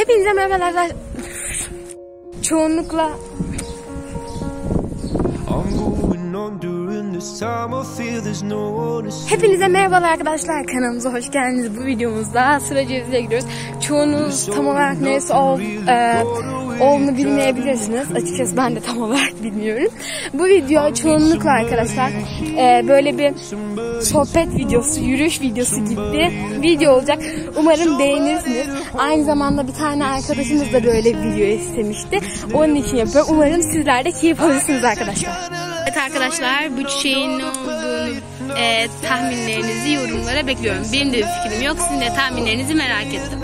Hepinize merhabalar. Çoğunlukla. Hepinize merhabalar arkadaşlar kanalımıza hoş geldiniz. Bu videomuzda sıra cevize gidiyoruz. Çoğunuz tam olarak neresi ol, e, olduğunu bilmeyebilirsiniz. Açıkçası ben de tam olarak bilmiyorum. Bu video çoğunlukla arkadaşlar e, böyle bir sohbet videosu, yürüyüş videosu gibi bir video olacak. Umarım beğenirsiniz. Aynı zamanda bir tane arkadaşımız da böyle bir video istemişti. Onun için yapıyorum. Umarım sizler de keyif alırsınız arkadaşlar. Evet arkadaşlar bu çiçeğin ne olduğunu e, tahminlerinizi yorumlara bekliyorum. Benim de bir fikrim yok. Sizin de tahminlerinizi merak ettim.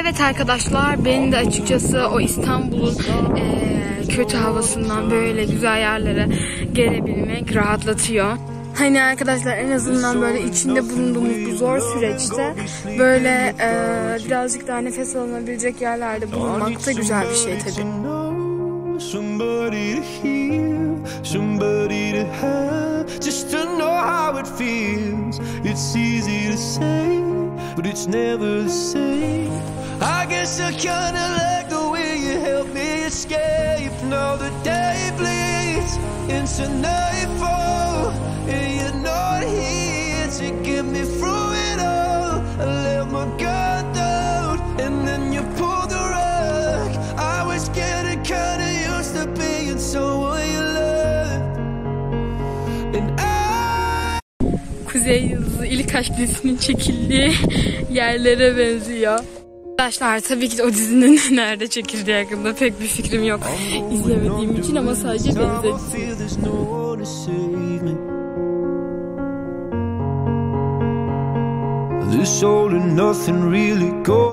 Evet arkadaşlar beni de açıkçası o İstanbul'un eee, kötü havasından böyle güzel yerlere gelebilmek rahatlatıyor. Hani arkadaşlar en azından böyle içinde bulunduğumuz bu zor süreçte böyle eee, birazcık daha nefes alınabilecek yerlerde bulunmak da güzel bir şey tabii. but it's never the same. I guess I kinda like the way you help me escape. Now the day bleeds into nightfall, and you're not here to get me through it all. I let my guard down, and then you pulled the rug. I was getting kinda used to being someone you loved, and I. Kuzey Yıldızı ilk aşk dizisinin çekildiği yerlere benziyor. Arkadaşlar tabii ki o dizinin nerede çekildiği hakkında pek bir fikrim yok izlemediğim için ama sadece me. This all and nothing really goes.